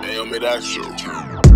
Naomi, that's true.